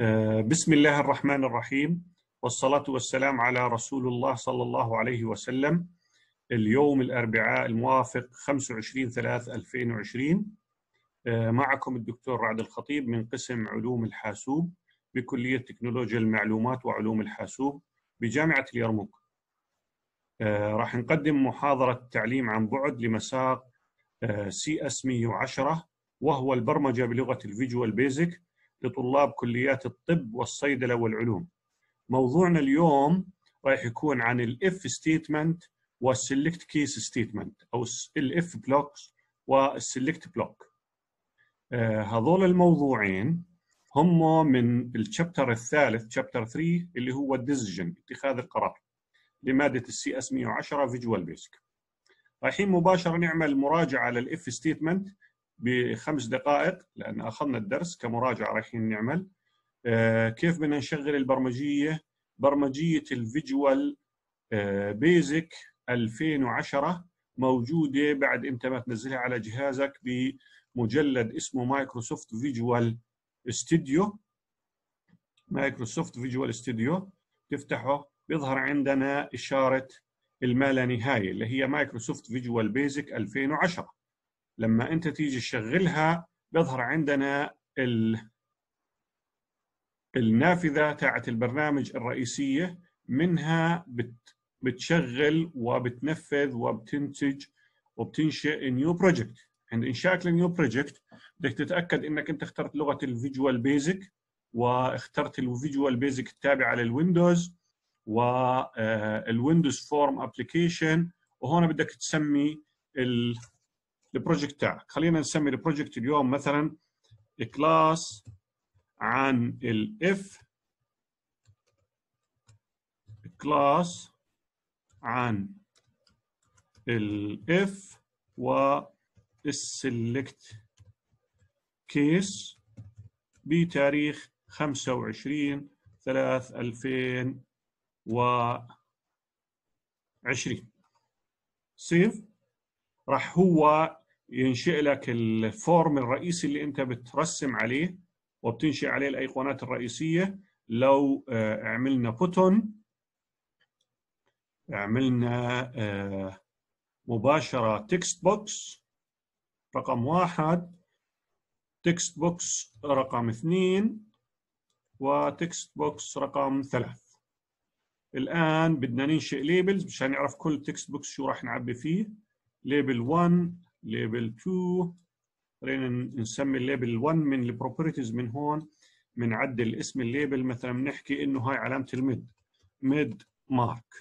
آه، بسم الله الرحمن الرحيم. والصلاة والسلام على رسول الله صلى الله عليه وسلم. اليوم الأربعاء الموافق 25 3 2020 معكم الدكتور رعد الخطيب من قسم علوم الحاسوب بكلية تكنولوجيا المعلومات وعلوم الحاسوب بجامعة اليرموك. آه، راح نقدم محاضرة تعليم عن بعد لمساق CS 110 وهو البرمجة بلغة ال Visual Basic. لطلاب كليات الطب والصيدلة والعلوم. موضوعنا اليوم راح يكون عن الاف ستيتمنت والسلكت كيس ستيتمنت أو الاف بلوكس والسلكت بلوك هذول الموضوعين هم من ال chapter الثالث chapter 3 اللي هو ال decision اتخاذ القرار لمادة ال CS 110 Visual Basic رايحين مباشرة نعمل مراجعة على ال if statement بخمس دقائق لأن أخذنا الدرس كمراجعة رايحين نعمل. آه كيف بدنا نشغل البرمجية؟ برمجية ال Visual آه Basic 2010 موجودة بعد انت ما تنزلها على جهازك بمجلد اسمه Microsoft Visual Studio. Microsoft Visual Studio تفتحه بيظهر عندنا إشارة الما لا نهايه اللي هي Microsoft Visual Basic 2010 لما أنت تيجي تشغلها بيظهر عندنا ال... النافذة تاعت البرنامج الرئيسية منها بت... بتشغل وبتنفذ وبتنتج وبتنشئ new project عند انشائك ل new project بدك تتأكد إنك أنت اخترت لغة ال Visual Basic واخترت ال Visual Basic التابعة لل Windows وال Windows Form Application وهون بدك تسمي ال project تاعك. خلينا نسمي ال project اليوم مثلا class عن ال if class عن ال if وال select case بتاريخ 25 3 2020 save راح هو ينشئ لك ال form الرئيسي اللي انت بترسم عليه وبتنشئ عليه الأيقونات الرئيسية. لو عملنا button عملنا مباشرة text box رقم واحد text box رقم اثنين و text box رقم ثلاث. الآن بدنا ننشئ labels مشان نعرف كل text box شو راح نعبي فيه. label 1 label 2 خلينا نسمي ال label 1 من ال properties من هون بنعدل اسم ال label مثلا بنحكي إنه هاي علامة ال mid mid mark.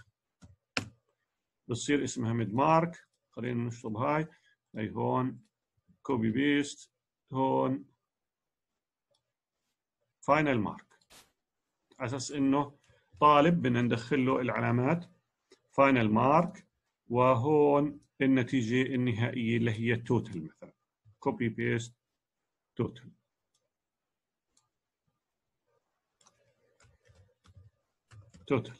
بتصير اسمها mid mark. خلينا نشطب هاي. هي هون copy paste هون final mark على أساس إنه طالب بدنا ندخل له العلامات final mark وهون النتيجة النهائية اللي هي total مثلا. copy paste total توتال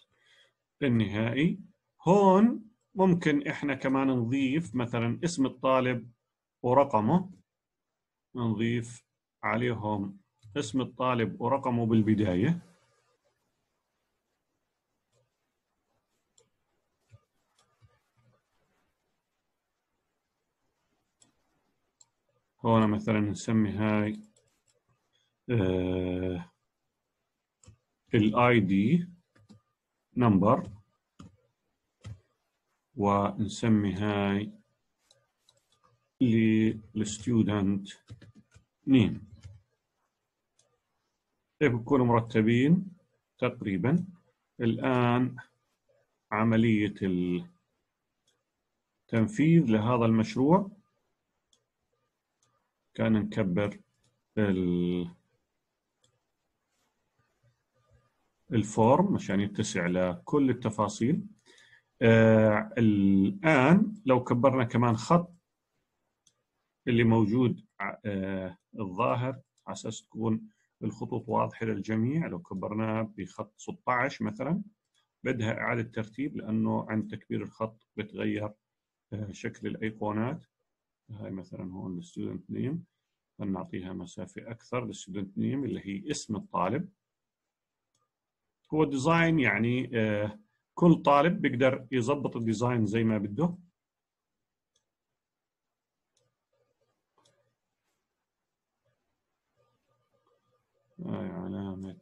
النهائي. هون ممكن إحنا كمان نضيف مثلا اسم الطالب ورقمه. نضيف عليهم اسم الطالب ورقمه بالبداية. هون مثلا نسمي هاي آه ال ID number ونسمي هاي لل student name كيف بكونوا مرتبين؟ تقريبا الآن عملية التنفيذ لهذا المشروع كان نكبر الفورم عشان يتسع لكل التفاصيل. آه الآن لو كبرنا كمان خط اللي موجود آه الظاهر على أساس تكون الخطوط واضحة للجميع. لو كبرناه بخط 16 مثلا بدها إعادة ترتيب لأنه عند تكبير الخط بتغير آه شكل الأيقونات. هاي مثلا هون ال student name نعطيها مسافة أكثر. لل student name اللي هي اسم الطالب. هو ال design يعني آه، كل طالب بيقدر يظبط ال design زي ما بده. هاي علامة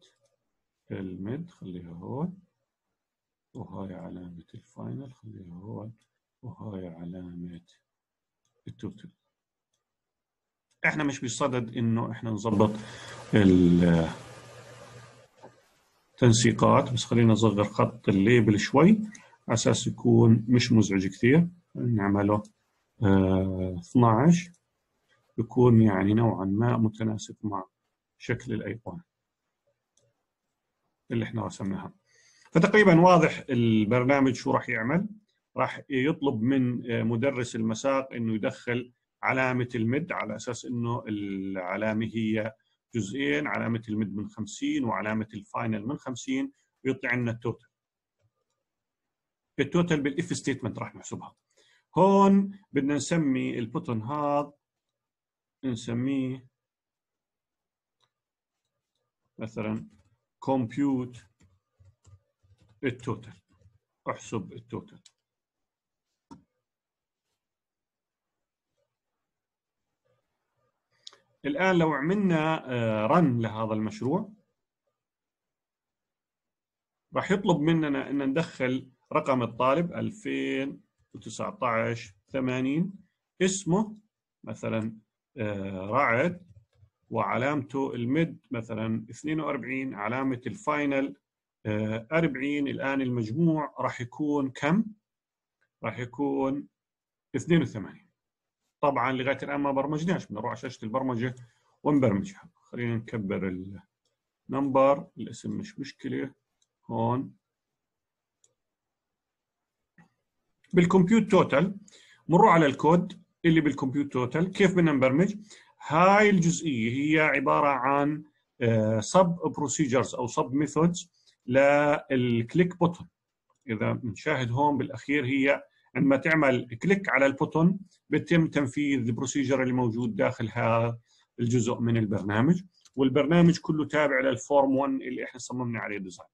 ال mid خليها هون. وهاي علامة ال final خليها هون. وهاي علامة ال total إحنا مش بصدد إنه إحنا نظبط التنسيقات بس خلينا نصغر خط ال label شوي. على أساس يكون مش مزعج كثير نعمله آه 12 يكون يعني نوعا ما متناسب مع شكل الأيقونة اللي إحنا رسمناها. فتقريبا واضح البرنامج شو راح يعمل. راح يطلب من مدرس المساق إنه يدخل علامة ال mid على أساس إنه العلامة هي جزئين علامة ال mid من 50 وعلامة ال final من 50 ويطلع لنا ال total ال total بال if statement راح نحسبها. هون بدنا نسمي ال button هذا نسميه مثلا compute ال total أحسب ال total الآن لو عملنا run آه، لهذا المشروع راح يطلب مننا أن ندخل رقم الطالب 2019 80 اسمه مثلا آه، رعد وعلامته ال mid مثلا 42 علامة ال final 40 الآن المجموع راح يكون كم؟ راح يكون 82 طبعا لغاية الآن ما برمجناش بدنا نروح على شاشة البرمجة ونبرمجها. خلينا نكبر ال number الاسم مش مشكلة. هون. بال compute total مروا على الكود اللي بال compute total كيف بدنا نبرمج؟ هاي الجزئية هي عبارة عن sub آه، procedures أو sub methods لل click button إذا بنشاهد هون بالأخير هي عندما تعمل click على ال button بيتم تنفيذ ال procedure اللي موجود داخل هذا الجزء من البرنامج والبرنامج كله تابع لل form 1 اللي إحنا صممنا عليه design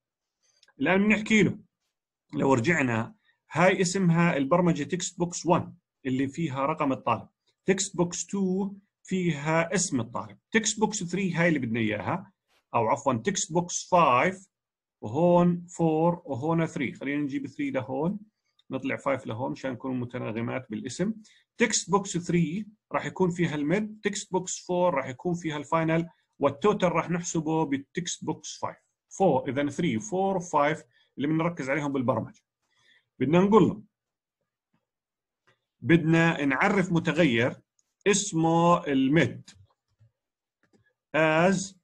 الآن بنحكي له لو رجعنا هاي اسمها البرمجة text box 1 اللي فيها رقم الطالب. text box 2 فيها اسم الطالب. text box 3 هاي اللي بدنا إياها أو عفوا text box 5 وهون 4 وهون 3 خلينا نجيب 3 لهون. نطلع 5 لهون مشان نكون متناغمات بالاسم. text box 3 راح يكون فيها ال mid text box 4 راح يكون فيها ال final وال total راح نحسبه بال text box 5 4 اذا 3 4 5 اللي بنركز عليهم بالبرمجة. بدنا نقول له بدنا نعرف متغير اسمه ال mid. As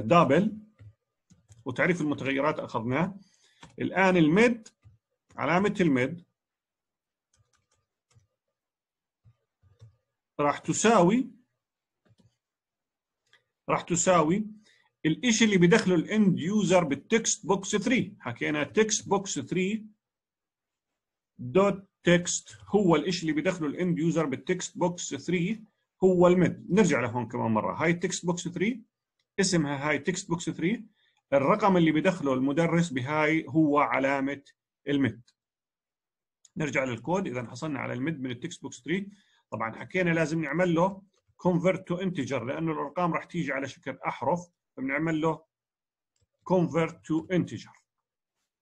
double وتعريف المتغيرات أخذناه. الآن ال mid علامة ال mid راح تساوي راح تساوي الشيء اللي بدخله ال end user بال text box 3 حكينا text box 3 dot text هو الشيء اللي بدخله ال end user بال text box 3 هو ال mid. نرجع لهون كمان مرة. هاي text box 3 اسمها هاي text box 3 الرقم اللي بدخله المدرس بهاي هو علامة ال mid نرجع للكود. إذا حصلنا على ال mid من ال text box 3 طبعا حكينا لازم نعمل له convert to integer لأنه الأرقام راح تيجي على شكل أحرف فبنعمل له convert to integer.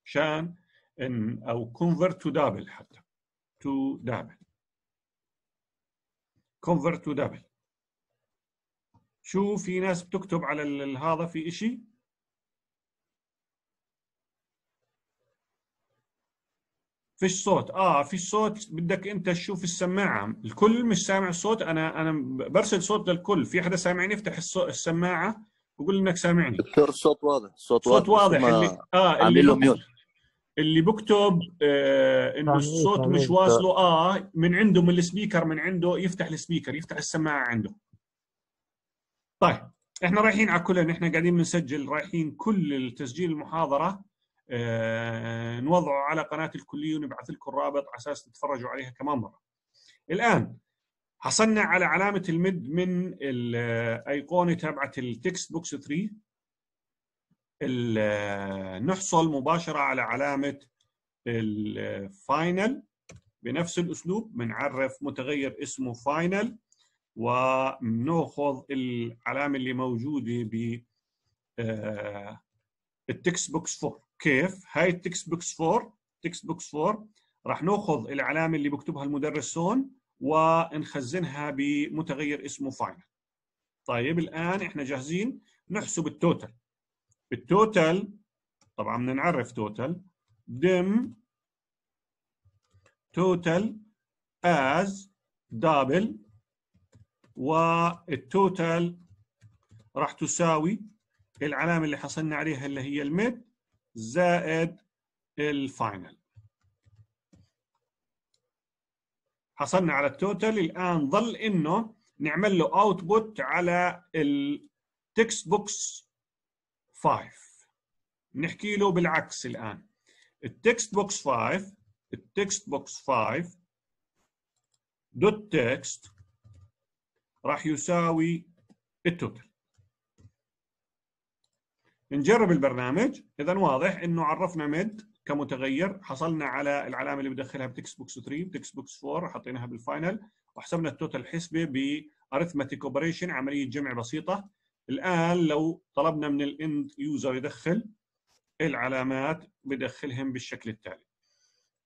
عشان ان أو convert to double حتى. To double. convert to double. شو في ناس بتكتب على هذا في شيء فيش صوت. آه في صوت. بدك أنت تشوف السماعة. الكل مش سامع الصوت أنا أنا برسل صوت للكل. في حدا سامعني؟ يفتح السماعة ويقول إنك سامعني. دكتور الصوت واضح. الصوت واضح, صوت واضح اللي آه اللي بكتب اللي بكتب آه إنه الصوت مش واصله آه من عنده من ال speaker من عنده يفتح ال speaker يفتح السماعة عنده. طيب إحنا رايحين على كل إحنا قاعدين بنسجل رايحين كل التسجيل المحاضرة. نوضعه على قناة الكلية ونبعث لكم الرابط على أساس تتفرجوا عليها كمان مرة. الآن حصلنا على علامة ال mid من الأيقونة تبعت ال text box 3 نحصل مباشرة على علامة ال final بنفس الأسلوب بنعرف متغير اسمه final ونأخذ العلامة اللي موجودة ب ال text box 4 كيف؟ هاي ال text box 4 text box 4 راح نأخذ العلامة اللي بكتبها المدرس هون ونخزنها بمتغير اسمه final طيب الآن إحنا جاهزين نحسب ال total ال total طبعا بدنا نعرف total dim total as double وال total راح تساوي العلامة اللي حصلنا عليها اللي هي ال mid زائد ال final. حصلنا على ال total. الآن ظل إنه نعمل له output على ال text box 5 نحكي له بالعكس الآن. ال text box 5 ال text box 5 dot text راح يساوي ال total نجرب البرنامج. اذا واضح إنه عرفنا mid كمتغير. حصلنا على العلامة اللي بدخلها ب text box 3 ب text box 4 حطيناها بال final وحسبنا ال total الحسبه ب arithmetic operation عملية جمع بسيطة. الآن لو طلبنا من ال end user يدخل العلامات بدخلهم بالشكل التالي.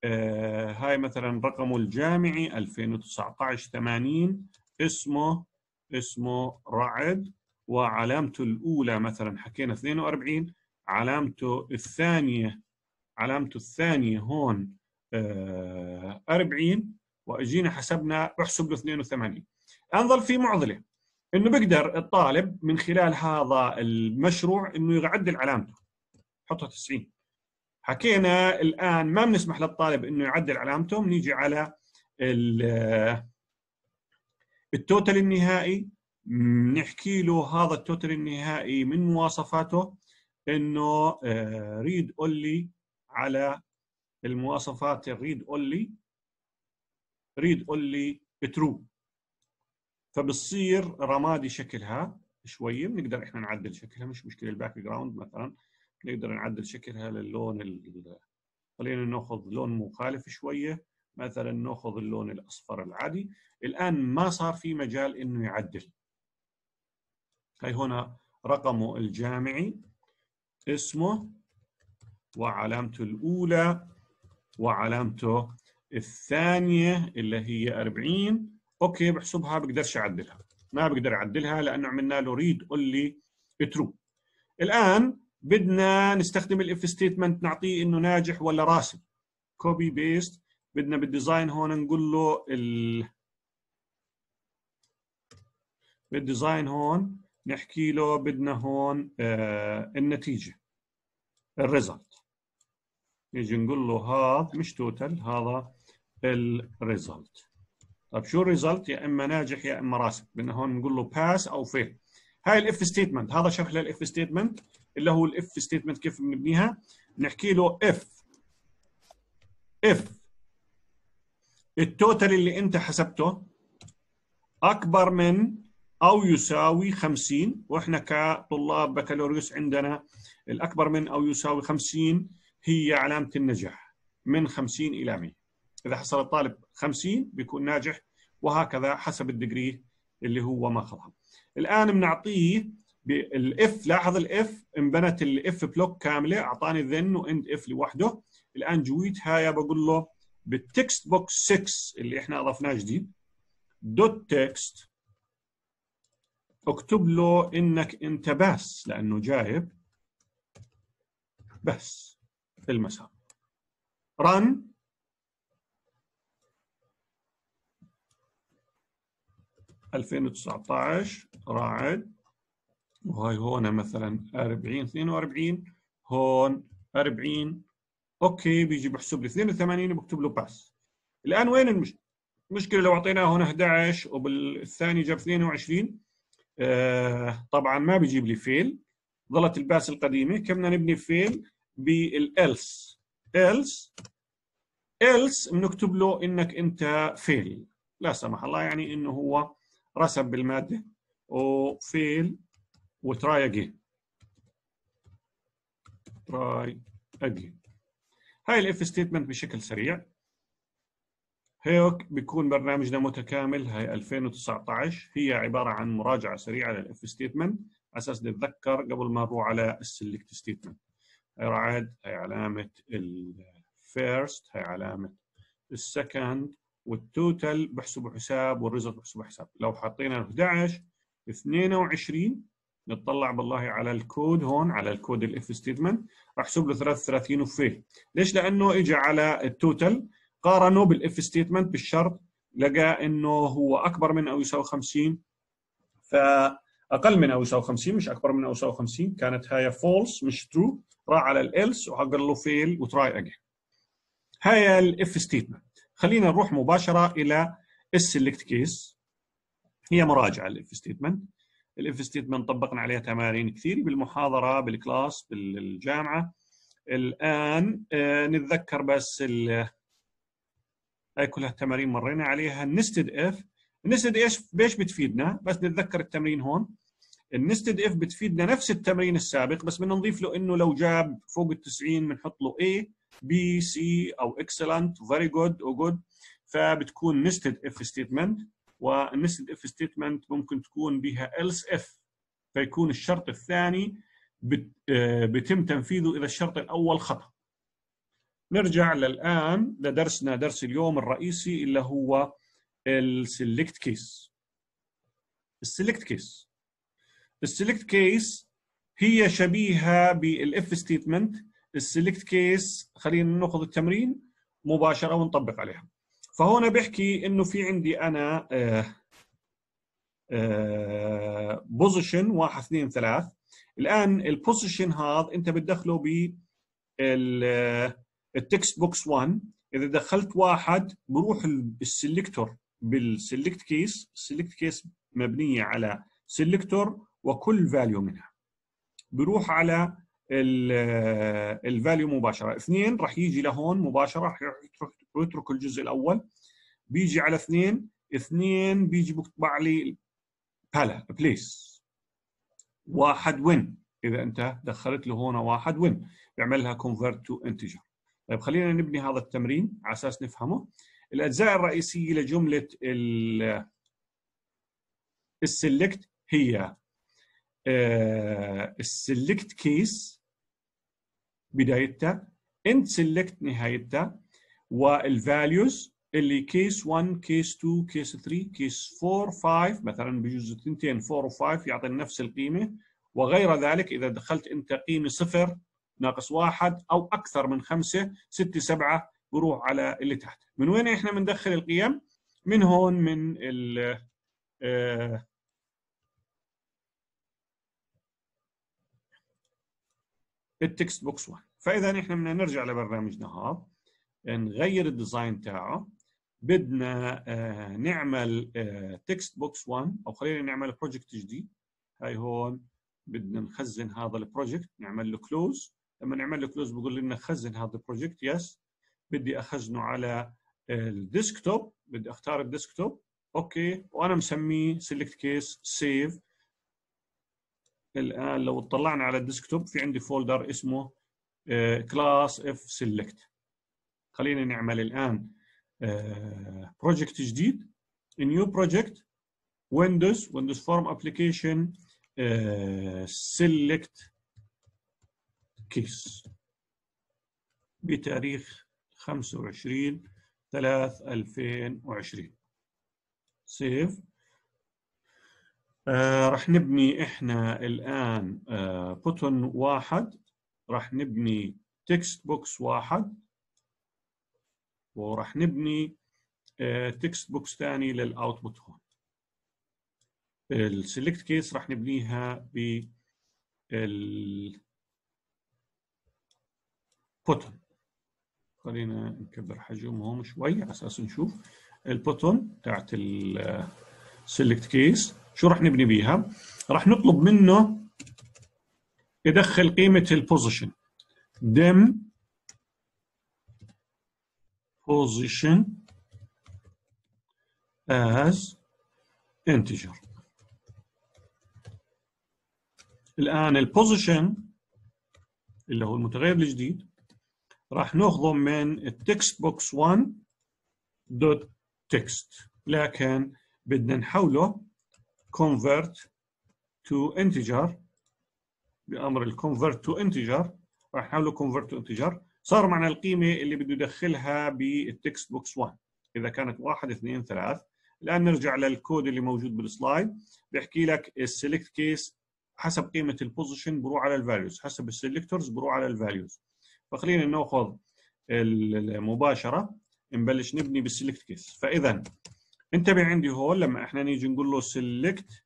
آه هاي مثلا رقمه الجامعي 2019 80 اسمه اسمه رعد وعلامته الأولى مثلا حكينا 42 علامته الثانية علامته الثانية هون آه 40 وإجينا حسبنا بحسب له 82 الان ظل في معضلة إنه بيقدر الطالب من خلال هذا المشروع إنه يعدل علامته. حطها 90 حكينا الآن ما بنسمح للطالب إنه يعدل علامته بنيجي على ال total النهائي. بنحكي له هذا ال total النهائي من مواصفاته إنه read only على المواصفات ال read only read only true فبتصير رمادي شكلها شوية بنقدر إحنا نعدل شكلها مش مشكلة ال background مثلا نقدر نعدل شكلها للون. خلينا نأخذ لون مخالف شوية مثلا نأخذ اللون الأصفر العادي الآن ما صار في مجال إنه يعدل هاي هنا رقمه الجامعي اسمه وعلامته الأولى وعلامته الثانية اللي هي 40 okay بحسبها بقدرش أعدلها. ما بقدر أعدلها لأنه عملنا له read only true الآن بدنا نستخدم ال if statement نعطيه إنه ناجح ولا راسب. copy paste بدنا بال design هون نقول له ال بال design هون نحكي له بدنا هون آه النتيجة ال result. نيجي نقول له هذا مش total هذا ال result. طيب شو ال result؟ يا إما ناجح يا إما راسب بدنا هون نقول له pass أو fail هاي ال if statement هذا شرح لل if statement اللي هو ال if statement كيف بنبنيها نحكي له if if ال total اللي أنت حسبته أكبر من أو يساوي 50 وإحنا كطلاب بكالوريوس عندنا الأكبر من أو يساوي 50 هي علامة النجاح من 50 إلى 100 إذا حصل الطالب 50 بيكون ناجح وهكذا حسب ال degree اللي هو ماخذها الآن بنعطيه بال if لاحظ ال if انبنت ال if block كاملة أعطاني then و end if لوحده. الآن جوات هاي بقول له بال text box 6 اللي إحنا أضفناه جديد. dot text اكتب له إنك أنت pass لأنه جايب pass في المسار. run ألفين وتسعتاش رعد وهاي هون مثلا 40 42 هون 40 okay بيجي بحسب لي. 82 وبكتب له pass الآن وين المشكلة؟ المشكلة لو أعطيناه هنا 11 وبالثاني جاب 22 آه طبعا ما بيجيب لي fail. ظلت ال pass القديمة. كنا نبني fail؟ بال else. else else بنكتب له إنك أنت fail. لا سمح الله يعني إنه هو رسب بالمادة. و fail. و try again try again. هاي ال if statement بشكل سريع. هيك بيكون برنامجنا متكامل هاي 2019 هي عبارة عن مراجعة سريعة لل if statement على أساس نتذكر قبل ما نروح على ال select statement هاي رعد هاي علامة ال first هاي علامة ال second وال total بحسبوا حساب وال result بحسبوا حساب. لو حطينا 11 22 نطلع بالله على الكود هون على ال code ال if statement راح أحسب له 33 و fail. ليش؟ لأنه اجى على ال total قارنه بال if statement بالشرط لقى إنه هو أكبر من أو يساوي 50 فاقل من أو يساوي 50 مش أكبر من أو يساوي 50 كانت هاي false مش true راح على ال else وقال له fail و try again هاي ال if statement خلينا نروح مباشرة إلى ال select case هي مراجعة لل if statement ال if statement طبقنا عليها تمارين كثير بالمحاضرة بال class بالجامعة. الآن آه، نتذكر بس هاي كلها التمارين مرينا عليها. ال nested if ال nested إيش بإيش بتفيدنا؟ بس نتذكر التمرين هون. ال nested if بتفيدنا نفس التمرين السابق بس بدنا نضيف له إنه لو جاب فوق ال 90 بنحط له A B C أو excellent very good أو good. فبتكون nested if statement وال nested if statement ممكن تكون بها else if فيكون الشرط الثاني آه، بيتم تنفيذه إذا الشرط الأول خطأ. نرجع للآن لدرسنا درس اليوم الرئيسي اللي هو ال select case ال select case ال select case هي شبيهة بال if statement ال select case خلينا نأخذ التمرين مباشرة ونطبق عليها. فهنا بيحكي إنه في عندي أنا position واحد اثنين ثلاث. الآن ال position هذا أنت بتدخله ب ال text box 1 إذا دخلت واحد بروح ال selector بال select case ال select case مبنيه على selector وكل value منها. بروح على ال value مباشرة. اثنين راح يجي لهون مباشرة راح يترك الجزء الأول. بيجي على اثنين اثنين بيجي بطبع لي بال a place واحد وين إذا أنت دخلت له هون واحد وين بيعملها convert to integer طيب خلينا نبني هذا التمرين على أساس نفهمه. الأجزاء الرئيسية لجملة ال select هي ال select case بدايتها end select نهايتها وال values اللي case 1 case 2 case 3 case 4 5 مثلا بجوز اثنتين 4 و5 يعطي نفس القيمة وغير ذلك إذا دخلت أنت قيمة صفر ناقص واحد أو أكثر من خمسة ستة سبعة بروح على اللي تحت. من وين إحنا بندخل القيم؟ من هون من ال ال text box 1 فإذا إحنا بدنا نرجع لبرنامجنا هذا نغير ال design تاعه. بدنا آه، نعمل text box 1 أو خلينا نعمل project جديد. هاي هون بدنا نخزن هذا ال project نعمل له close لما نعمل له close بقول لنا خزن هذا ال project yes. بدي أخزنه على ال desktop بدي أختار ال desktop. okay. وأنا مسميه select case save الآن لو اطلعنا على ال desktop في عندي folder اسمه class if select خلينا نعمل الآن project جديد. new project Windows Windows form application select case. بتاريخ 25 3 2020 save. آه راح نبني إحنا الآن آه button واحد. راح نبني text box واحد. وراح نبني آه text box ثاني لل output هون. ال select case راح نبنيها بال button خلينا نكبر حجمهم شوي على أساس نشوف. ال button تاعت ال select case شو راح نبني بيها؟ راح نطلب منه يدخل قيمة ال position dim position as integer. الآن ال position اللي هو المتغير الجديد راح ناخذه من ال text box 1 dot text لكن بدنا نحوله convert to integer. بأمر ال convert to integer راح نحوله convert to integer. صار معنا القيمة اللي بده يدخلها بال text box 1 إذا كانت 1 2 3 الآن نرجع للكود اللي موجود بال slide بيحكي لك ال select case حسب قيمة ال position بروح على ال values حسب ال selectors بروح على ال values فخلينا ناخذ المباشرة نبلش نبني بال select case فإذا انتبه عندي هون لما إحنا نيجي نقول له select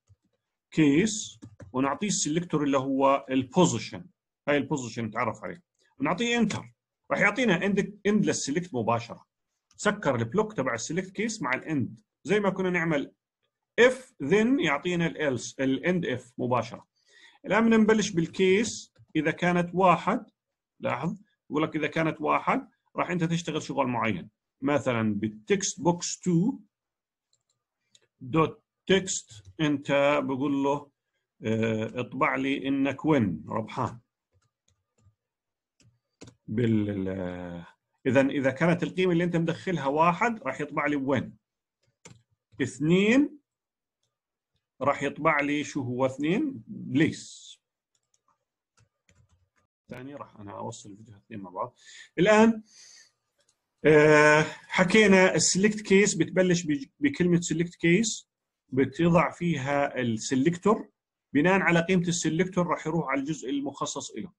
case ونعطيه ال selector اللي هو ال position هاي ال position تعرف عليه. ونعطيه enter راح يعطينا end end لل select مباشرة. سكر ال block تبع ال select case مع ال end زي ما كنا نعمل if then يعطينا ال else ال end if مباشرة. الآن بدنا نبلش بال case إذا كانت واحد لاحظ بقول لك إذا كانت واحد راح أنت تشتغل شغل معين. مثلا بال text box 2 dot text أنت بقول له آه اطبع لي إنك win؟ ربحان. بال اذا إذا كانت القيمة اللي أنت مدخلها واحد راح يطبع لي win؟ اثنين راح يطبع لي شو هو اثنين؟ place ثاني راح أنا أوصل الفيديو اثنين مع بعض. الآن أه حكينا ال select case بتبلش بكلمة select case بتضع فيها ال selector بناء على قيمة ال selector راح يروح على الجزء المخصص له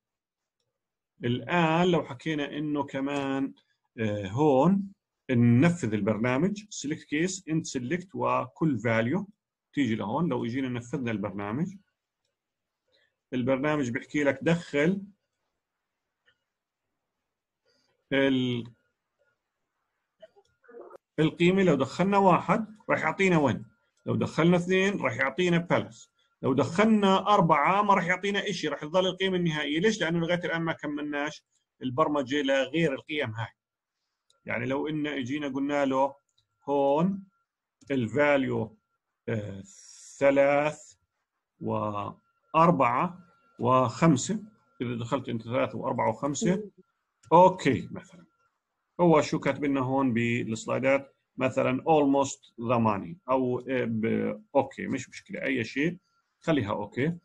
الآن لو حكينا إنه كمان أه هون ننفذ البرنامج. select case end select وكل value تيجي لهون. لو اجينا نفذنا البرنامج. البرنامج بيحكي لك دخل القيمة لو دخلنا واحد راح يعطينا win؟ لو دخلنا اثنين راح يعطينا place لو دخلنا أربعة ما راح يعطينا شيء راح تظل القيمة النهائية. ليش؟ لأنه لغاية الآن ما كملناش البرمجة لغير القيم هاي. يعني لو إن اجينا قلنا له هون ال value آه ثلاث وأربعة وخمسة. إذا دخلت أنت ثلاثة وأربعة وخمسة okay مثلا. هو شو كاتب لنا هون بال slideات؟ مثلا almost the money أو okay مش مشكلة أي شيء. خليها okay.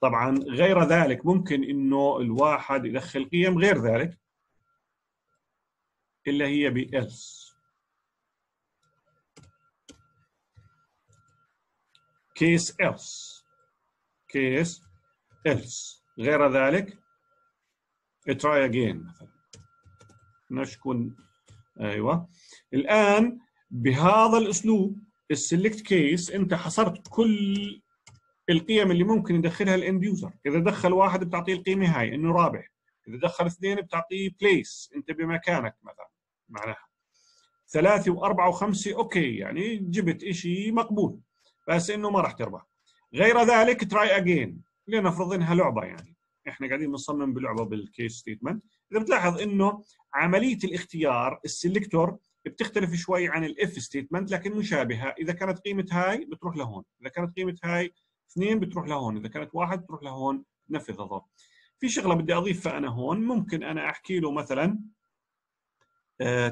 طبعا غير ذلك ممكن إنه الواحد يدخل قيم غير ذلك اللي هي ب else. case else. case else. غير ذلك try again مثلا. نشكن. أيوه. الآن بهذا الأسلوب ال select case أنت حصرت كل القيم اللي ممكن يدخلها ال end user إذا دخل واحد بتعطيه القيمة هاي إنه رابح إذا دخل اثنين بتعطيه place أنت بمكانك مثلا معناها. ثلاثة وأربعة وخمسة okay يعني جبت إشي مقبول بس إنه ما راح تربح. غير ذلك try again لنفرض إنها لعبة يعني. إحنا قاعدين نصمم بلعبة بال case statement إذا بتلاحظ إنه عملية الاختيار ال selector بتختلف شوي عن ال if statement لكن مشابهة. إذا كانت قيمة هاي بتروح لهون إذا كانت قيمة هاي اثنين بتروح لهون إذا كانت واحد بتروح لهون نفذ هذا. في شغلة بدي أضيفها أنا هون ممكن أنا أحكي له مثلا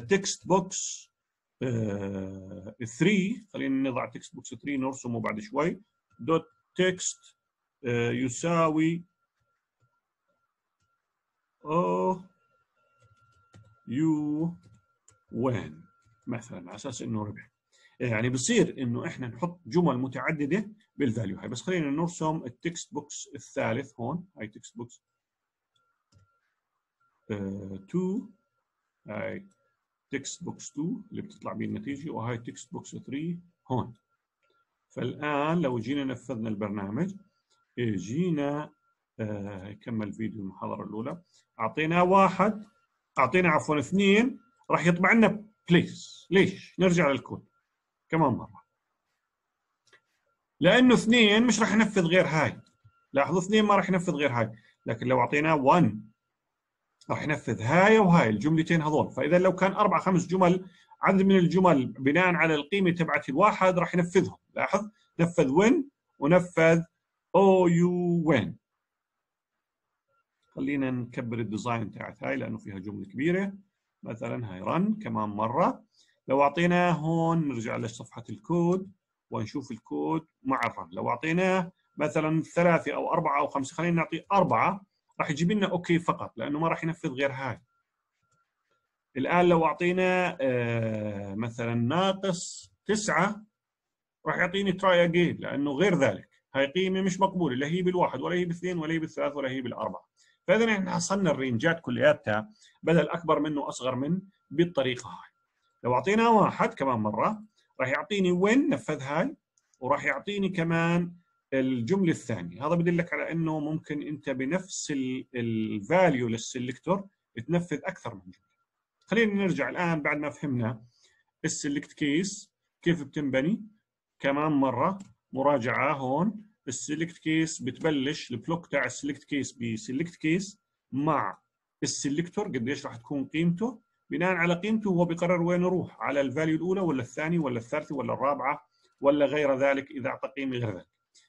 text box 3 خلينا نضع text box 3 نرسمه بعد شوي. dot text يساوي أوه you win مثلا على أساس إنه ربح. يعني بصير إنه إحنا نحط جمل متعددة بال value هاي بس خلينا نرسم ال text box الثالث هون. هاي text box 2 هاي text box 2 اللي بتطلع به النتيجة وهاي text box 3 هون. فالآن لو جينا نفذنا البرنامج جينا آه يكمل فيديو المحاضرة الأولى. اعطيناه واحد أعطينا عفوا اثنين راح يطبع لنا بليس ليش؟ نرجع للكود. كمان مرة؟ لأنه اثنين مش راح ينفذ غير هاي. لاحظوا اثنين ما راح ينفذ غير هاي. لكن لو اعطيناه 1 راح ينفذ هاي وهاي الجملتين هذول. فإذا لو كان أربع خمس جمل عدد من الجمل بناء على القيمة تبعت الواحد راح ينفذهم. لاحظ؟ نفذ win ونفذ أو you win خلينا نكبر ال design تاعت هاي لأنه فيها جملة كبيرة. مثلا هاي run كمان مرة. لو أعطيناه هون نرجع لصفحه الكود ونشوف الكود مع ال run لو أعطيناه مثلا ثلاثة أو أربعة أو خمسة خلينا نعطي أربعة راح يجيب لنا okay فقط لأنه ما راح ينفذ غير هاي. الآن لو اعطينا آه، مثلا ناقص تسعة راح يعطيني try again لأنه غير ذلك. هاي قيمة مش مقبولة لا هي بالواحد ولا هي بالاثنين ولا هي بالثلاث ولا هي بالأربعة. فاذا إحنا حصلنا ال range ات كلياتها بدل اكبر منه وأصغر من بالطريقة هاي. لو اعطيناه واحد كمان مرة راح يعطيني win نفذ هاي؟ وراح يعطيني كمان الجملة الثانية. هذا بدلك على إنه ممكن أنت بنفس ال value لل selector تنفذ أكثر من جملة. خلينا نرجع الآن بعد ما فهمنا ال select case كيف بتنبني؟ كمان مرة مراجعة هون. ال select case بتبلش ال block تاع ال select case ب select case مع ال selector قديش راح تكون قيمته؟ بناء على قيمته هو بيقرر وين يروح على ال value الأولى ولا الثانية ولا الثالثة ولا الرابعة ولا غير ذلك إذا أعطى قيمة غير ذلك.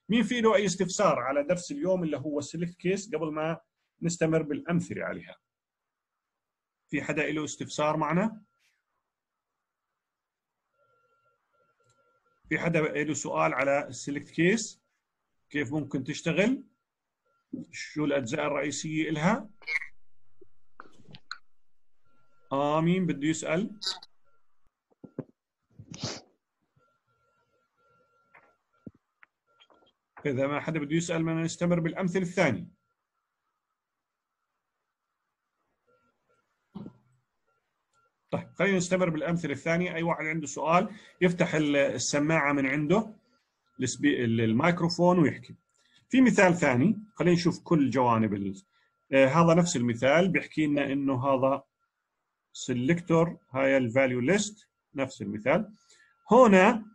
مين في له أي استفسار على درس اليوم اللي هو ال select case قبل ما نستمر بالأمثلة عليها؟ في حدا له استفسار معنا؟ في حدا له سؤال على السلكت كيس كيف ممكن تشتغل شو الأجزاء الرئيسية لها آه مين بده يسأل. إذا ما حدا بده يسأل بدنا نستمر بالأمثلة الثانية. طيب خلينا نستمر بالأمثلة الثانية. أي واحد عنده سؤال يفتح السماعة من عنده. الميكروفون ويحكي. في مثال ثاني خلينا نشوف كل جوانب آه هذا نفس المثال بيحكي لنا إنه هذا selector هاي ال value list نفس المثال. هنا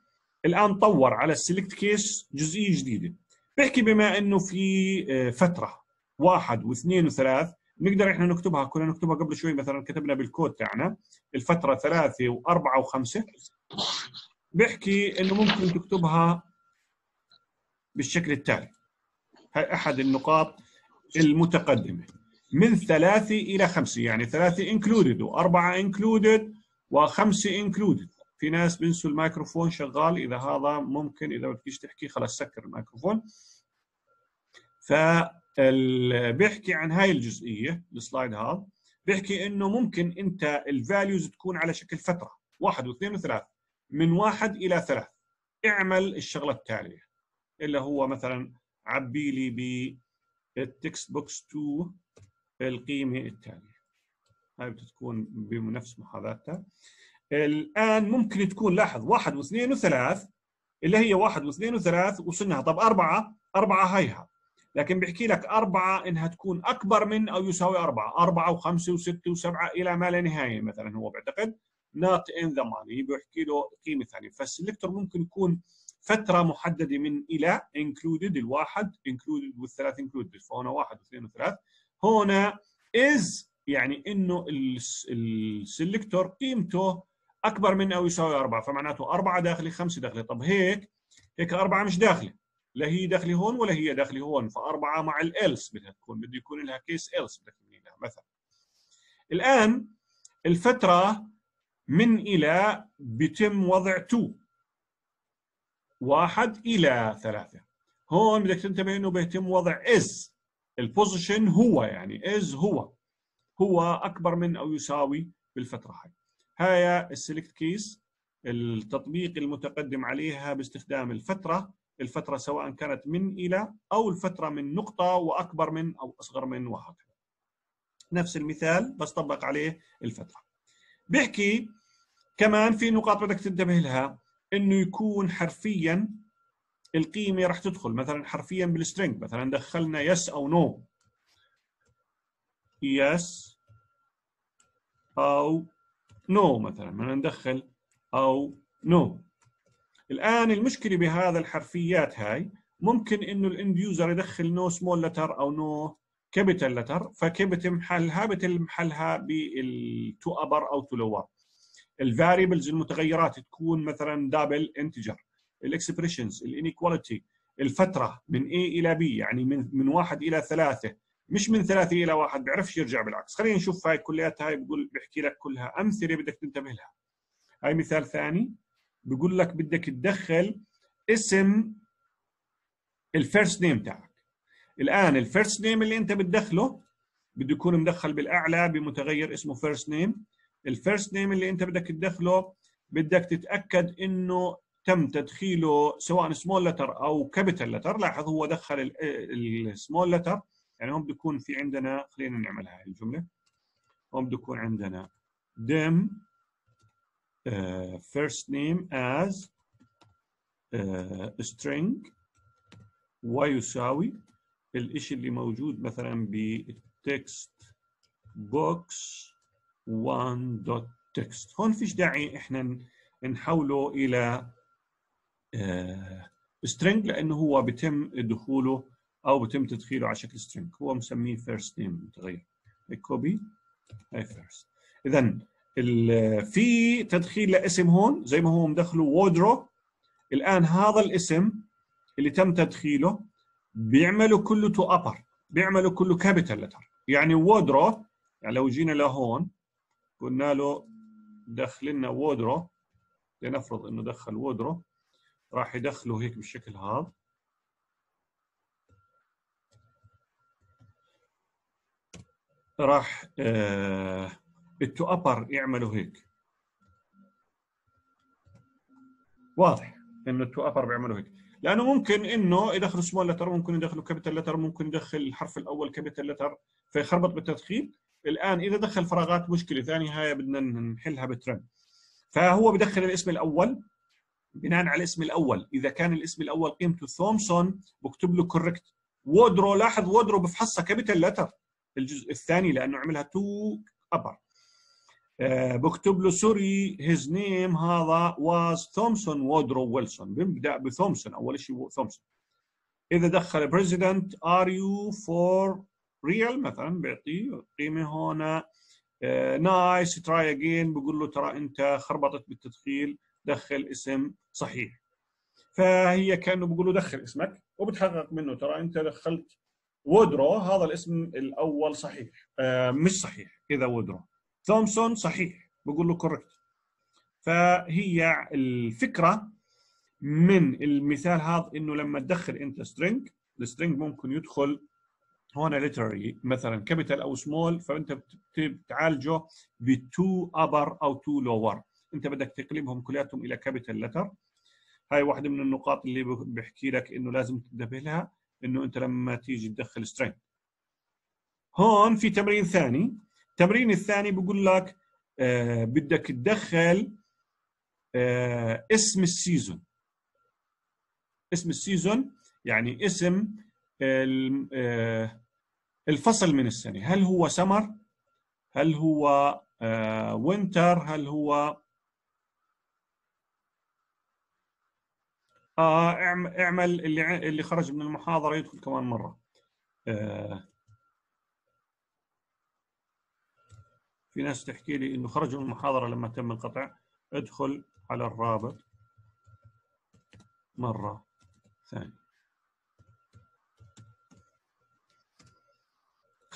الآن طور على ال select case جزئية جديدة. بيحكي بما إنه في آه، فترة واحد واثنين وثلاث نقدر إحنا نكتبها كنا نكتبها قبل شوي مثلا كتبنا بالكود تاعنا الفترة ثلاثة وأربعة وخمسة. بيحكي إنه ممكن تكتبها بالشكل التالي. هاي أحد النقاط المتقدمة؟ من ثلاثة إلى خمسة يعني ثلاثة included وأربعة included وخمسة included في ناس بينسوا الميكروفون شغال إذا هذا ممكن إذا بدكش تحكي خلاص سكر الميكروفون. ف بيحكي عن هاي الجزئية ال slide هذا بيحكي إنه ممكن أنت ال values تكون على شكل فترة واحد واثنين وثلاث من واحد إلى ثلاث اعمل الشغلة التالية. اللي هو مثلا عبي لي بال text box 2 القيمة التالية. هاي بتكون بنفس محاذاتها الآن ممكن تكون لاحظ واحد واثنين وثلاث اللي هي واحد واثنين وثلاث وصلنا طب أربعة أربعة هيها. لكن بيحكي لك أربعة إنها تكون أكبر من أو يساوي أربعة. أربعة وخمسة وستة وسبعة إلى ما لا نهاية مثلا هو بيعتقد not in the money بيحكي له قيمة ثانية. فالسلكتور ممكن يكون فترة محددة من إلى included الواحد included والثلاث included فهنا واحد واثنين وثلاث. هنا is يعني إنه السلكتور قيمته أكبر من أو يساوي أربعة فمعناته أربعة داخلي خمسة داخلي. طب هيك هيك أربعة مش داخلة لا هي داخلي هون ولا هي داخلي هون فأربعة مع ال else بدها تكون بده يكون لها case else بدك لها مثلا. الآن الفترة من إلى بيتم وضع to واحد إلى ثلاثة. هون بدك تنتبه إنه بيتم وضع is ال position هو يعني is هو. هو أكبر من أو يساوي بالفترة هاي. هاي ال select case التطبيق المتقدم عليها باستخدام الفترة. الفترة سواء كانت من إلى أو الفترة من نقطة وأكبر من أو أصغر من وهكذا. نفس المثال بس طبق عليه الفترة. بيحكي كمان في نقاط بدك تنتبه لها. إنه يكون حرفيا القيمة راح تدخل. مثلا حرفيا بال string مثلا دخلنا yes أو no yes أو no مثلا. بدنا ندخل أو no الآن المشكلة بهذا الحرفيات هاي ممكن إنه ال end user يدخل no small letter أو no capital letter فكيبتم محلها بتم محلها بال to upper أو to lower ال variables المتغيرات تكون مثلا double integer ال expressions ال inequality الفترة من A إلى B يعني من من واحد إلى ثلاثة مش من ثلاثة إلى واحد بيعرفش يرجع بالعكس. خلينا نشوف هاي كلياتها هاي بقول بحكي لك كلها. أمثلة بدك تنتبه لها. هاي مثال ثاني. بقول لك بدك تدخل اسم ال first name تاعك. الآن ال first name اللي أنت بتدخله بده يكون مدخل بالأعلى بمتغير اسمه first name ال first name اللي أنت بدك تدخله بدك تتأكد إنه تم تدخيله سواء small letter أو capital letter لاحظ هو دخل ال small letter يعني هون بده في عندنا خلينا نعمل هاي الجملة. هون بده يكون عندنا dim uh, first name as uh, string. ويساوي الإشي اللي موجود مثلا بال text box 1 dot text هون فيش داعي إحنا نحوله إلى string لأنه هو بيتم دخوله أو بيتم تدخيله على شكل string هو مسميه first name متغير. copy هاي first اذا في تدخيل لاسم هون زي ما هو مدخله Woodrow الآن هذا الاسم اللي تم تدخيله بيعملوا كله to upper بيعملوا كله capital letter يعني Woodrow يعني لو جينا لهون قلنا له دخل لنا Woodrow لنفرض إنه دخل Woodrow راح يدخلوا هيك بالشكل هذا. راح آه ال to upper يعملوا هيك. واضح إنه ال to upper بيعملوا هيك. لأنه ممكن إنه يدخلوا small letter ممكن يدخلوا capital letter ممكن يدخل الحرف الأول capital letter فيخربط بالتدخيل الآن إذا دخل فراغات مشكلة ثانية هاي بدنا نحلها ب trim فهو بدخل الاسم الأول بناء على الاسم الأول. إذا كان الاسم الأول قيمته Thomson بكتب له correct Woodrow لاحظ Woodrow بفحصها capital letter الجزء الثاني لأنه عملها to upper آه بكتب له sorry his name هذا was Thomson Woodrow Wilson بيبدأ ب Thomson أول شيء Thomson. إذا دخل president are you for real مثلا بيعطيه قيمه هنا nice try again بقول له ترى أنت خربطت بالتدخيل دخل اسم صحيح. فهي كأنه بيقولوا دخل اسمك وبتحقق منه ترى أنت دخلت Woodrow هذا الاسم الأول صحيح. آه مش صحيح كذا Woodrow Thomson صحيح بقول له correct فهي الفكرة من المثال هذا إنه لما تدخل أنت string ال string ممكن يدخل هون literally مثلا capital أو سمول فأنت بتعالجه ب to upper أو to lower أنت بدك تقلبهم كلياتهم إلى capital letter هاي واحدة من النقاط اللي بحكي لك إنه لازم تنتبه لها إنه أنت لما تيجي تدخل string هون في تمرين ثاني. التمرين الثاني بقول لك آه بدك تدخل آه اسم ال season اسم ال season يعني اسم الفصل من السنة. هل هو سمر هل هو winter هل هو آه اعمل اللي اللي خرج من المحاضرة يدخل كمان آه في ناس تحكي لي إنه خرجوا من المحاضرة لما تم القطع ادخل على الرابط مرة ثانية.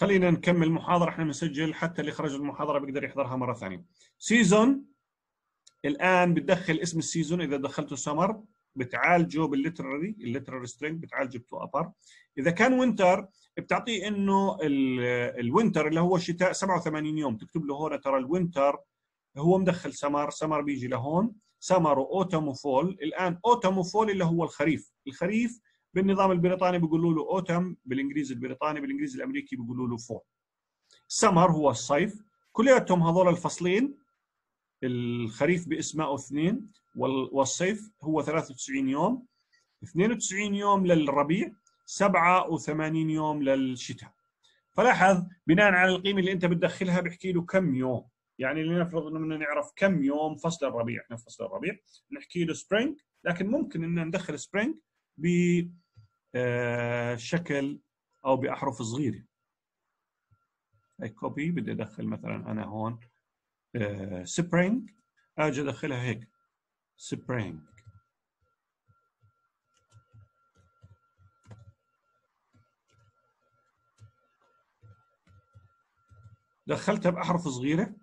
خلينا نكمل المحاضره إحنا بنسجل حتى اللي خرج من المحاضرة بيقدر يحضرها مرة ثانية. season الآن بتدخل اسم ال season إذا دخلته سمر بتعالجه بال literally ال literally string بتعالجه ب to upper إذا كان winter بتعطيه إنه ال winter اللي هو الشتاء 87 يوم تكتب له هون ترى ال winter هو مدخل summer summer بيجي لهون summer و autumn و fall الآن autumn و fall اللي هو الخريف. الخريف بالنظام البريطاني بيقولوا له autumn بالإنجليزي البريطاني بالإنجليزي الأمريكي بيقولوا له fall summer هو الصيف. كلياتهم هذول الفصلين الخريف باسمائه اثنين والصيف هو 93 يوم. 92 يوم للربيع 87 يوم للشتاء. فلاحظ بناء على القيمة اللي أنت بتدخلها بحكي له كم يوم. يعني لنفرض إنه بدنا نعرف كم يوم فصل الربيع. إحنا فصل الربيع نحكي له spring لكن ممكن ان ندخل spring بشكل أو بأحرف صغيرة. هي copy بدي أدخل مثلا أنا هون spring آجي أدخلها هيك. spring دخلتها بأحرف صغيرة.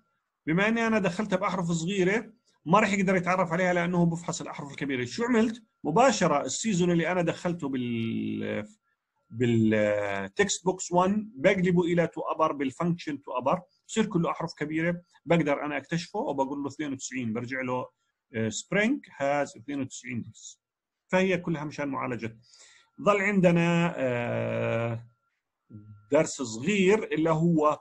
بما إني أنا دخلتها بأحرف صغيرة ما راح يقدر يتعرف عليها لأنه بفحص الاحرف الكبيرة. شو عملت؟ مباشرة ال season اللي أنا دخلته بال بال text box 1 بقلبه إلى to upper بال function to upper بصير كله أحرف كبيرة. بقدر أنا أكتشفه وبقول له 92 برجع له spring has 92 days فهي كلها مشان معالجة. ظل عندنا آه، درس صغير اللي هو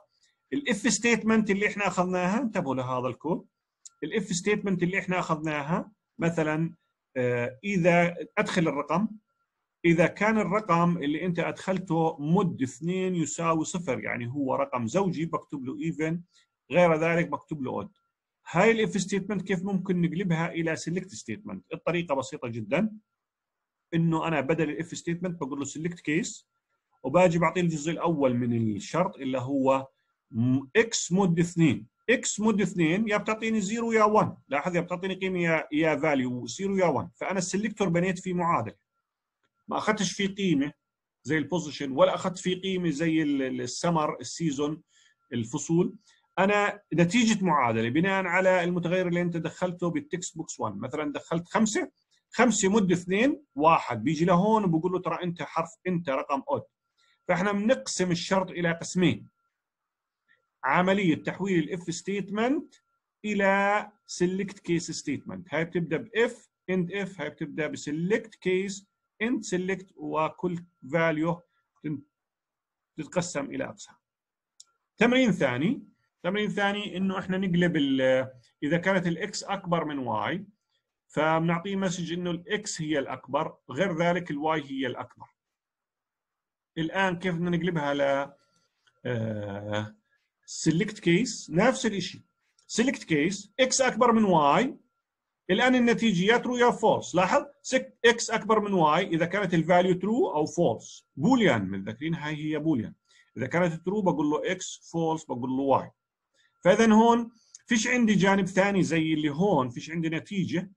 ال if statement اللي إحنا أخذناها. انتبهوا لهذا الكود. ال if statement اللي إحنا أخذناها مثلا آه، إذا أدخل الرقم إذا كان الرقم اللي أنت أدخلته mod 2 يساوي صفر يعني هو رقم زوجي بكتب له even غير ذلك بكتب له odd هاي ال if statement كيف ممكن نقلبها إلى select statement الطريقة بسيطة جدا إنه أنا بدل ال if statement بقول له select case وباجي بعطيه الجزء الأول من الشرط اللي هو x mod 2 x mod 2 يا بتعطيني 0 يا 1 لاحظ يا بتعطيني قيمة يا يا value 0 يا 1 فأنا ال selector بنيت فيه معادله ما أخذتش فيه قيمة زي ال position ولا أخذت فيه قيمة زي ال summer ال season الفصول أنا نتيجة معادلة بناء على المتغير اللي أنت دخلته بال text box 1 مثلا دخلت خمسة. خمسة mod اثنين واحد. بيجي لهون وبقول له ترى أنت حرف أنت رقم odd فإحنا بنقسم الشرط إلى قسمين. عملية تحويل ال if statement إلى select case statement هاي بتبدأ ب if end if هاي بتبدأ ب select case end select وكل value تتقسم إلى أقسام. تمرين ثاني. تمرين ثاني إنه إحنا نقلب إذا كانت ال X أكبر من Y فبنعطيه message إنه ال X هي الأكبر غير ذلك ال Y هي الأكبر. الآن كيف بدنا نقلبها ل select case نفس الشيء select case X أكبر من Y الآن النتيجه يا true يا false لاحظ؟ X أكبر من Y إذا كانت ال value true أو false Boolean متذكرين؟ هاي هي Boolean إذا كانت true بقول له X false بقول له Y فاذا هون فيش عندي جانب ثاني زي اللي هون. فيش عندي نتيجة.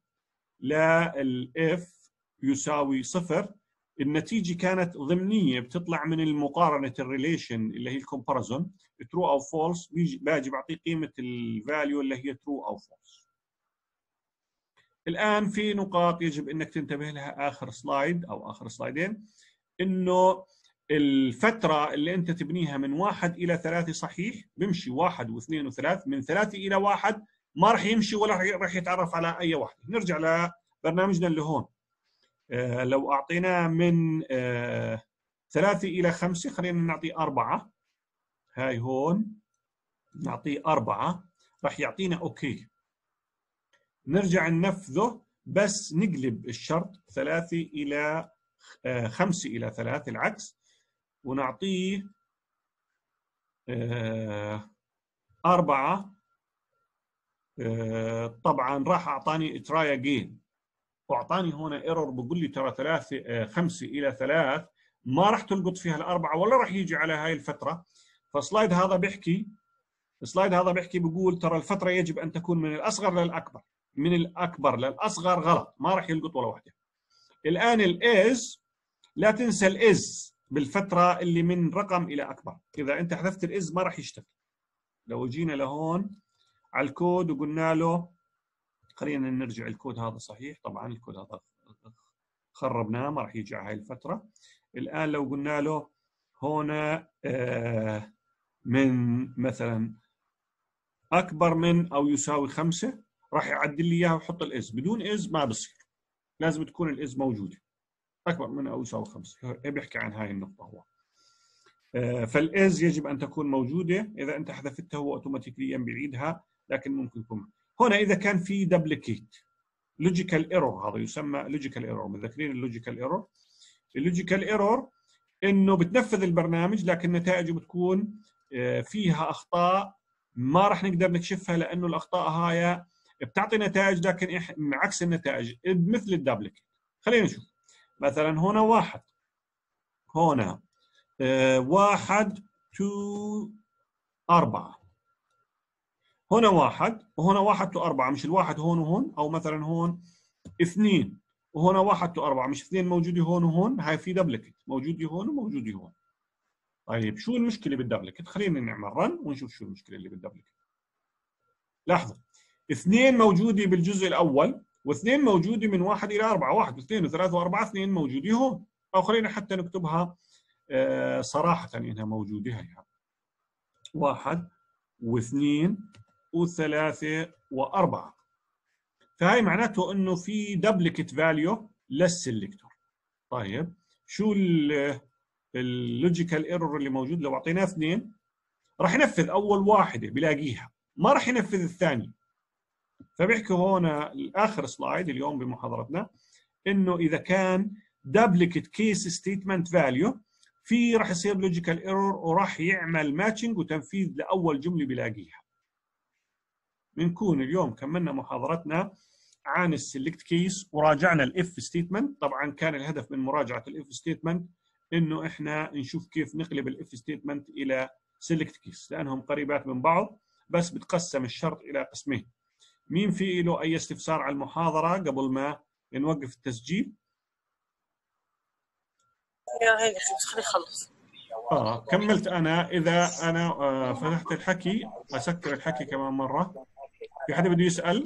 لل if يساوي صفر. النتيجة كانت ضمنية بتطلع من المقارنة ال relation اللي هي ال comparison true أو false باجي بعطيه قيمة ال value اللي هي true أو false الآن في نقاط يجب إنك تنتبه لها آخر slide أو آخر سلايدين إنه الفترة اللي أنت تبنيها من واحد إلى ثلاثة صحيح بيمشي واحد واثنين وثلاث من ثلاثة إلى واحد ما راح يمشي ولا راح يتعرف على أي واحدة نرجع لبرنامجنا اللي هون. لو اعطيناه من آه، ثلاثة إلى خمسة خلينا نعطيه أربعة. هاي هون نعطيه أربعة. راح يعطينا أوكي. نرجع ننفذه بس نقلب الشرط ثلاثة إلى آه، خمسة إلى ثلاثة العكس. ونعطيه أربعة. طبعا راح أعطاني try again وأعطاني هنا error بقول لي ترى ثلاثة آه، خمسة إلى ثلاث. ما راح تلقط فيها الأربعة ولا راح يجي على هاي الفترة. ف slide هذا بيحكي ال slide هذا بيحكي بقول ترى الفترة يجب أن تكون من الأصغر للأكبر من الأكبر للأصغر غلط ما راح يلقط ولا واحدة. الآن الإز لا تنسى الإز بالفترة اللي من رقم إلى أكبر. إذا أنت حذفت الإز ما راح يشتغل. لو جينا لهون على الكود وقلنا له خلينا نرجع الكود هذا صحيح؟ طبعا الكود هذا خربناه ما راح يجي على هاي الفترة. الآن لو قلنا له هنا آه، من مثلا أكبر من أو يساوي خمسة راح يعدل لي إياها ويحط ال Is بدون Is ما بصير. لازم تكون ال Is موجودة. أكبر من أو يساوي خمسة. بيحكي عن هاي النقطة هو. آه، فال Is يجب أن تكون موجودة. إذا أنت حذفتها هو اوتوماتيكيا بيعيدها لكن ممكن يكون هنا إذا كان في duplicate logical error هذا يسمى logical error متذكرين ال logical error ال logical error إنه بتنفذ البرنامج لكن نتائجه بتكون آه، فيها أخطاء ما راح نقدر نكشفها لأنه الأخطاء هاي بتعطي نتائج لكن عكس النتائج. مثل ال duplicate خلينا نشوف. مثلا هنا واحد. هنا آه، واحد to أربعة. هنا واحد وهنا واحد to أربعة مش الواحد هون وهون أو مثلا هون اثنين وهنا واحد to أربعة مش اثنين موجودة هون وهون هاي في duplicate موجودة هون وموجودة هون. طيب شو المشكلة بال duplicate خلينا نعمل run ونشوف شو المشكلة اللي بال duplicate لاحظوا اثنين موجودة بالجزء الأول واثنين موجودة من واحد إلى أربعة واحد واثنين وثلاثة وأربعة اثنين موجودة هون. أو خلينا حتى نكتبها آه، صراحة إنها موجودة هيها. واحد واثنين وثلاثة وأربعة. فهي معناته إنه في duplicate value لل selector طيب شو ال logical error اللي موجود؟ لو أعطيناه اثنين راح ينفذ أول واحدة بلاقيها ما راح ينفذ الثاني فبيحكوا هون اخر slide اليوم بمحاضرتنا إنه إذا كان duplicate case statement value في راح يصير logical error وراح يعمل matching وتنفيذ لأول جملة بلاقيها. بنكون اليوم كملنا محاضرتنا عن ال select case وراجعنا ال if statement طبعا كان الهدف من مراجعة ال if statement إنه إحنا نشوف كيف نقلب ال if statement إلى select case لأنهم قريبات من بعض بس بتقسم الشرط إلى قسمين. مين في له أي استفسار على المحاضرة قبل ما نوقف التسجيل؟ يا هيك خلي خلص آه كملت أنا. إذا أنا آه فتحت الحكي أسكر الحكي كمان مرة. في حدا بده يسأل؟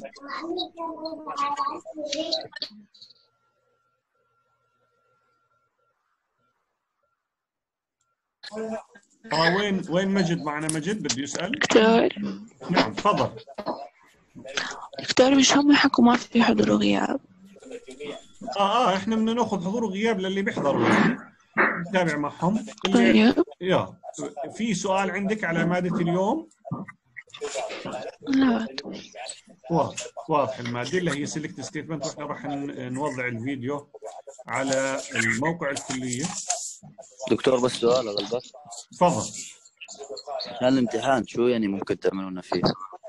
آه وين وين مجد؟ معنا مجد بده يسأل. دكتور نعم تفضل. دكتور مش هم حكوا ما في حضور وغياب آه آه إحنا بدنا نأخذ حضور وغياب للي بيحضروا. نتابع معهم. طيب. يا في سؤال عندك على مادة اليوم؟ واضح واضح. المادة اللي هي select statement وإحنا راح نوضع الفيديو على الموقع الكلية. دكتور بس سؤال غلبك تفضل. الامتحان شو يعني ممكن تعملونا فيه؟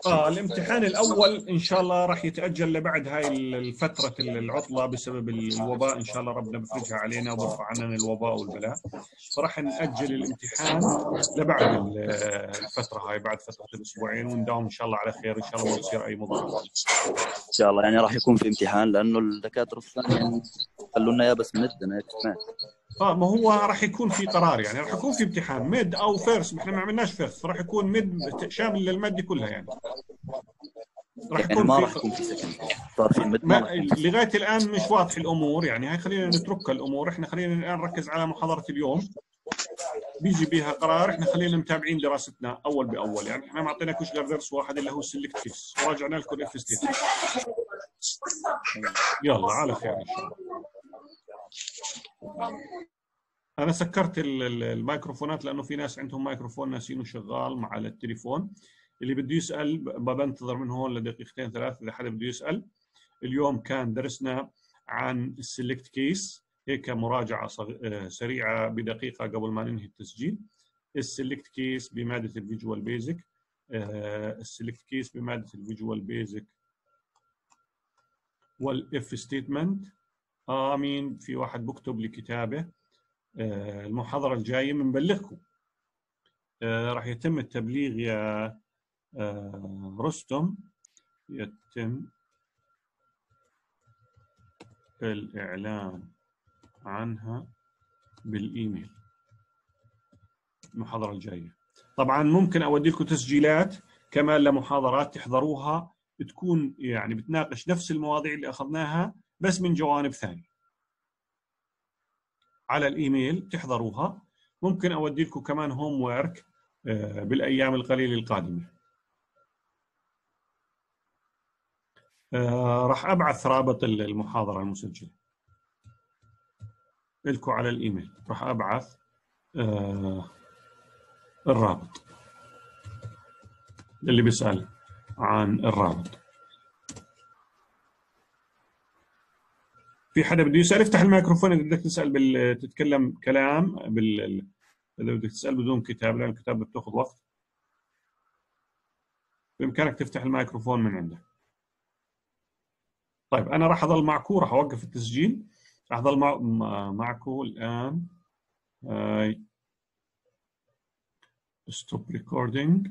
آه الامتحان الأول إن شاء الله راح يتأجل لبعد هاي الفترة العطلة بسبب الوباء. إن شاء الله ربنا بيفرجها علينا وبرفع عنا الوباء والبلاء. فراح نأجل الامتحان لبعد ال- الفترة هاي بعد فترة الأسبوعين ونداوم إن شاء الله على خير إن شاء الله ما يصير أي مضاعفات إن شاء الله يعني راح يكون في امتحان لأنه الدكاترة الثانية يعني خلونا يا بس مد أنا هيك سمعت. آه ما هو راح يكون في قرار يعني راح يكون في امتحان mid أو first ما إحنا ما عملناش first راح يكون mid شامل للمادة كلها يعني. راح يعني يكون ما في راح يكون في second صار في ما ما لغاية الآن مش واضح الأمور يعني هاي خلينا نترك الأمور إحنا خلينا الآن نركز على محاضرة اليوم. بيجي بها قرار إحنا خلينا متابعين دراستنا أول بأول يعني إحنا ما اعطيناكوش غير درس واحد اللي هو ال select case وراجعنا لكم ال if state يلا على خير إن شاء الله. أنا سكرت ال- ال- الميكروفونات لأنه في ناس عندهم ميكروفون ناسينه شغال مع التليفون. اللي بده يسأل بنتظر من هون لدقيقتين ثلاث إذا حدا بده يسأل. اليوم كان درسنا عن ال select case هيك مراجعة آه، سريعة بدقيقة قبل ما ننهي التسجيل. ال select case بمادة ال Visual Basic ال select case بمادة ال Visual Basic وال if statement آمين. في واحد بكتب لي كتابه آه، المحاضرة الجاية بنبلغكم آه، راح يتم التبليغ يا آه، رستم. يتم الإعلان عنها بالإيميل. المحاضرة الجاية. طبعا ممكن أودي لكم تسجيلات كمان لمحاضرات تحضروها بتكون يعني بتناقش نفس المواضيع اللي أخذناها بس من جوانب ثانية. على الإيميل تحضروها. ممكن أودي لكم كمان هوم وورك بالأيام القليلة القادمة. آه، راح أبعث رابط المحاضرة المسجلة. لكم على الإيميل. راح أبعث آه، الرابط. اللي بيسأل عن الرابط. في حدا بده يسأل؟ افتح الميكروفون إذا بدك تسأل بال... تتكلم كلام بال إذا بدك تسأل بدون كتاب لأن الكتاب بتأخذ وقت. بإمكانك تفتح الميكروفون من عندك. طيب أنا راح أضل معكم راح أوقف التسجيل. راح أضل مع... مع- معكم الآن. هاي stop recording